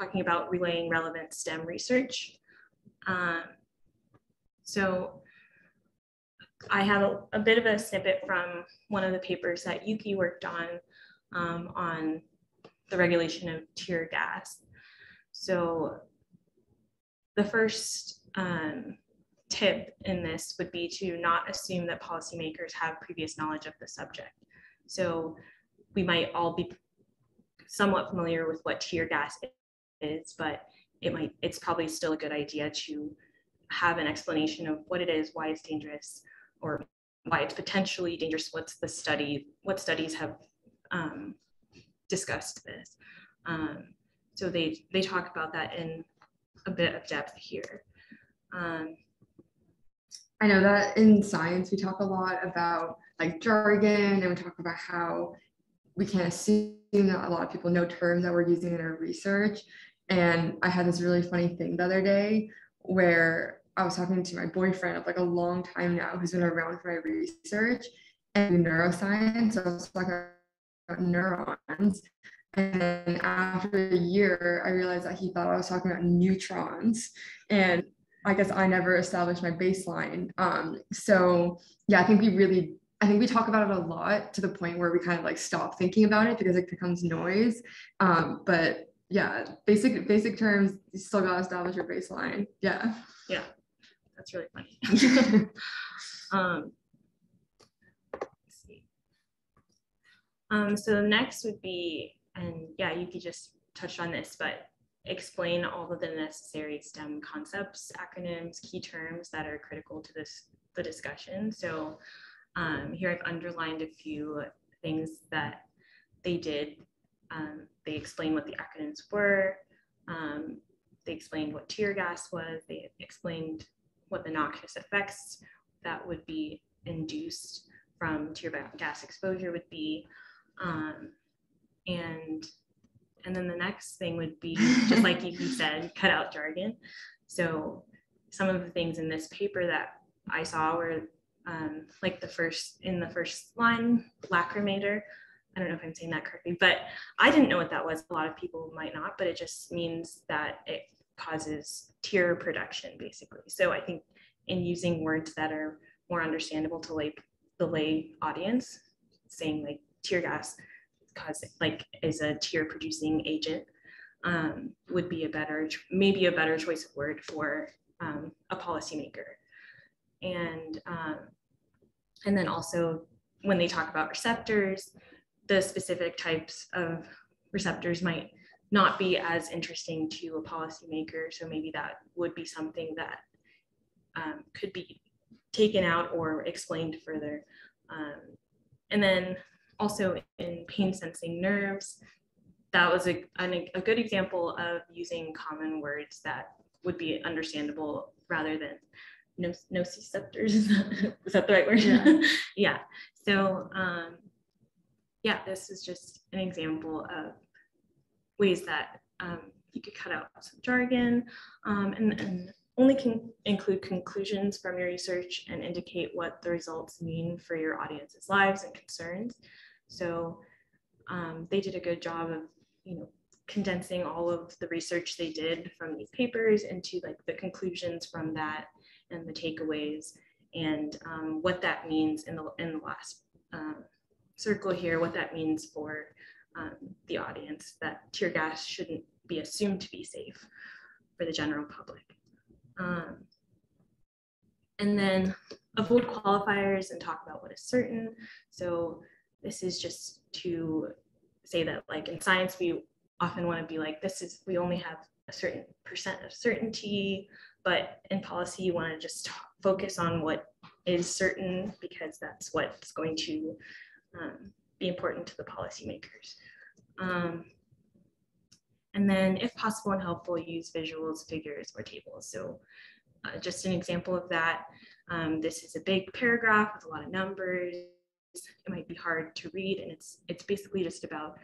talking about relaying relevant STEM research. Um, so I have a, a, bit of a snippet from one of the papers that Yuki worked on um, on the regulation of tear gas. So the first um, tip in this would be to not assume that policymakers have previous knowledge of the subject. So we might all be somewhat familiar with what tear gas is, but it might it's probably still a good idea to have an explanation of what it is, why it's dangerous, or why it's potentially dangerous. What's the study? What studies have um, discussed this? Um, so they they talk about that in a bit of depth here. Um, I know that in science we talk a lot about like jargon and we talk about how we can't assume that a lot of people know terms that we're using in our research. And I had this really funny thing the other day where I was talking to my boyfriend of like a long time now who's been around for my research and neuroscience. So I was talking about neurons. And then after a year, I realized that he thought I was talking about neutrons. And I guess I never established my baseline. Um, so yeah, I think we really, I think we talk about it a lot to the point where we kind of like stop thinking about it because it becomes noise. Um, but yeah, basic basic terms, you still gotta establish your baseline. Yeah. Yeah, that's really funny. um, see. Um, so the next would be, and yeah, you could just touch on this, but explain all of the necessary STEM concepts, acronyms, key terms that are critical to this the discussion. So um, here I've underlined a few things that they did. Um, they explained what the acronyms were. Um, they explained what tear gas was. They explained what the noxious effects that would be induced from tear gas exposure would be. Um, and and then the next thing would be, just like you said, cut out jargon. So some of the things in this paper that I saw were um, like the first, in the first line, lacrimator. I don't know if I'm saying that correctly, but I didn't know what that was. A lot of people might not, but it just means that it causes tear production, basically. So I think in using words that are more understandable to lay, the lay audience, saying like tear gas cause like is a tear producing agent um, would be a better maybe a better choice of word for um, a policymaker and um, and then also when they talk about receptors the specific types of receptors might not be as interesting to a policymaker so maybe that would be something that um, could be taken out or explained further um, and then also in pain sensing nerves, that was a, a good example of using common words that would be understandable rather than no, nociceptors. Is that the right word? Yeah. yeah. So um, yeah, this is just an example of ways that um, you could cut out some jargon um, and, and, only can include conclusions from your research and indicate what the results mean for your audience's lives and concerns. So um, they did a good job of, you know, condensing all of the research they did from these papers into like the conclusions from that and the takeaways and um, what that means in the in the last um, circle here, what that means for um, the audience that tear gas shouldn't be assumed to be safe for the general public. Um, and then avoid qualifiers and talk about what is certain. So this is just to say that like in science we often want to be like this is we only have a certain percent of certainty but in policy you want to just focus on what is certain because that's what's going to um, be important to the policymakers. Um, and then if possible and helpful use visuals figures or tables. So uh, just an example of that um, this is a big paragraph with a lot of numbers. It might be hard to read and it's it's basically just about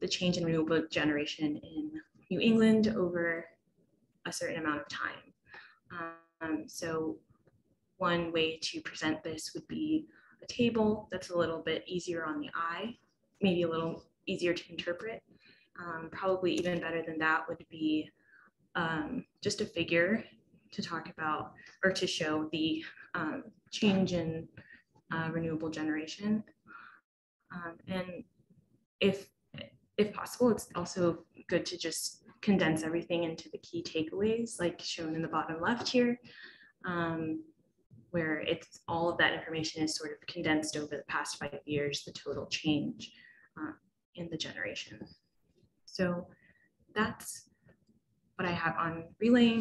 the change in renewable generation in New England over a certain amount of time. Um, so one way to present this would be table that's a little bit easier on the eye, maybe a little easier to interpret. Um, probably even better than that would be um, just a figure to talk about or to show the um, change in uh, renewable generation. Um, and if, if possible, it's also good to just condense everything into the key takeaways like shown in the bottom left here, um, where it's all of that information is sort of condensed over the past five years, the total change uh, in the generation. So that's what I have on relaying